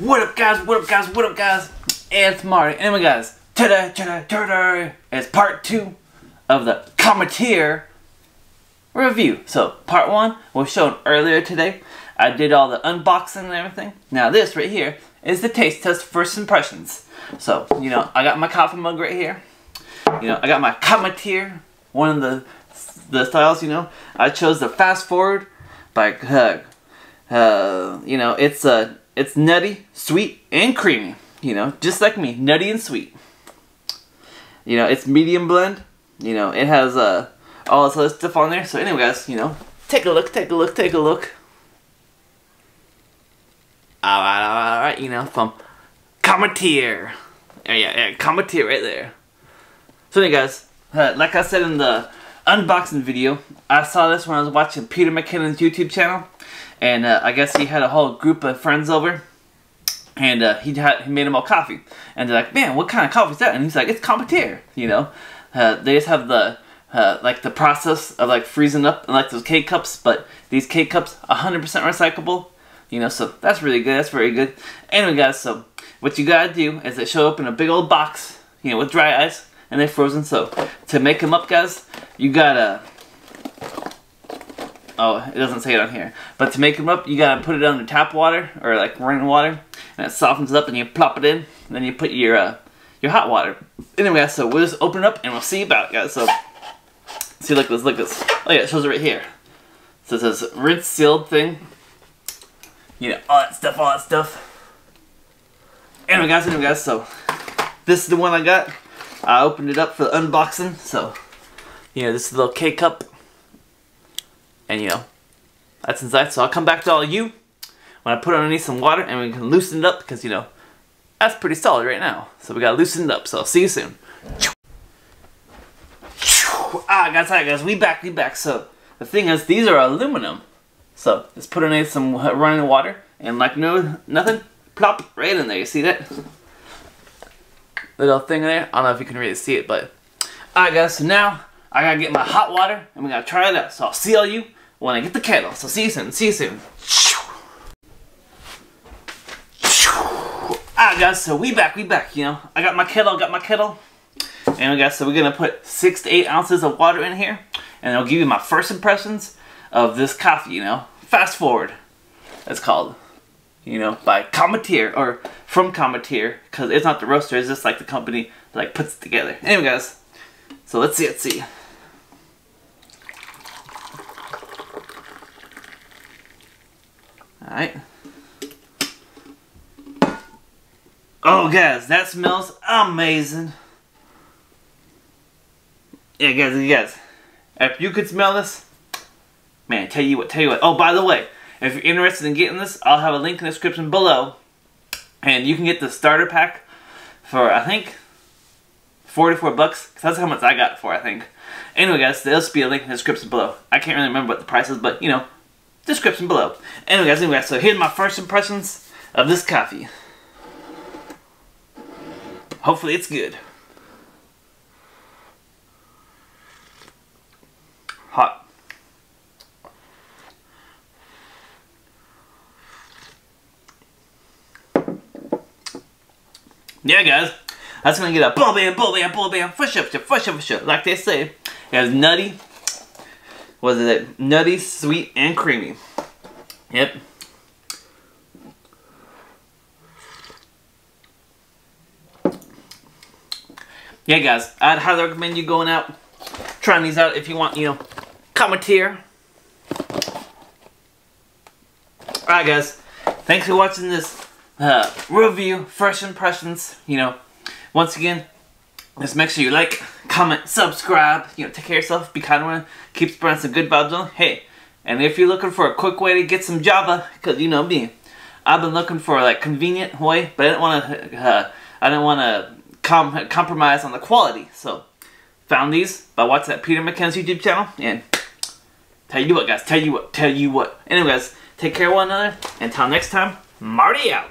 What up guys, what up guys, what up guys? It's Marty. Anyway guys, today, today, today is part two of the Cometeer review. So part one was shown earlier today. I did all the unboxing and everything. Now this right here is the taste test first impressions. So, you know, I got my coffee mug right here. You know, I got my Cometeer, one of the the styles, you know. I chose the Fast Forward by Hug. Uh, you know, it's a it's nutty, sweet, and creamy. You know, just like me, nutty and sweet. You know, it's medium blend. You know, it has uh, all this other stuff on there. So anyway, guys, you know, take a look, take a look, take a look. Alright, alright, alright, you know, from Cometeer. Yeah, yeah, yeah, Cometeer right there. So anyway, guys, uh, like I said in the unboxing video, I saw this when I was watching Peter McKinnon's YouTube channel and uh, I guess he had a whole group of friends over, and uh, he had he made them all coffee, and they're like, man, what kind of coffee is that? And he's like, it's Cometeer, you know. Uh, they just have the uh, like the process of like freezing up and like those K cups, but these K cups 100% recyclable, you know. So that's really good. That's very good. Anyway, guys, so what you gotta do is they show up in a big old box, you know, with dry ice, and they're frozen. So to make them up, guys, you gotta Oh, it doesn't say it on here. But to make them up, you gotta put it under tap water or like running water, and it softens it up, and you plop it in. And then you put your uh, your hot water. Anyway, so we'll just open it up, and we'll see about it, guys. So see, look this, look this. Oh yeah, it shows it right here. So it says rinse sealed thing. You know, all that stuff, all that stuff. Anyway, guys, anyway, guys. So this is the one I got. I opened it up for the unboxing. So you know, this is the little K cup and you know, that's inside. So I'll come back to all of you when I put underneath some water and we can loosen it up because, you know, that's pretty solid right now. So we gotta loosen it up. So I'll see you soon. Ah, guys, hi guys, we back, we back. So the thing is, these are aluminum. So let's put underneath some running water and like no nothing, plop right in there. You see that? Little thing there. I don't know if you can really see it, but alright, guys. So now I gotta get my hot water and we gotta try it out. So I'll see all you when I get the kettle. So see you soon. See you soon. Ah, guys, so we back, we back, you know. I got my kettle, got my kettle. And we guys, so we're gonna put six to eight ounces of water in here. And I'll give you my first impressions of this coffee, you know. Fast forward, it's called. You know, by Cometeer, or from Cometeer, because it's not the roaster, it's just like the company that like puts it together. Anyway, guys, so let's see, let's see. Oh, guys, that smells amazing. Yeah, guys, guys, if you could smell this, man, tell you what, tell you what. Oh, by the way, if you're interested in getting this, I'll have a link in the description below. And you can get the starter pack for, I think, 44 bucks. That's how much I got for, I think. Anyway, guys, there'll be a link in the description below. I can't really remember what the price is, but, you know, description below. Anyway, guys, anyway, so here's my first impressions of this coffee. Hopefully it's good. Hot. Yeah, guys. That's gonna get a bull bam, bull bam, bull bam, for sure, for sure, for sure, Like they say, it has nutty, was it nutty, sweet, and creamy. Yep. Yeah, guys, I'd highly recommend you going out, trying these out if you want, you know, Cometeer. Alright, guys, thanks for watching this uh, review, first impressions, you know, once again, just make sure you like, comment, subscribe, you know, take care of yourself, be kind of one, keep spreading some good vibes on. Hey, and if you're looking for a quick way to get some Java, because you know me, I've been looking for like convenient way, but I didn't want to, uh, I didn't want to com compromise on the quality. So, found these by watching that Peter McKinnon's YouTube channel, and tell you what, guys, tell you what, tell you what. Anyways, take care of one another. Until next time, Marty out.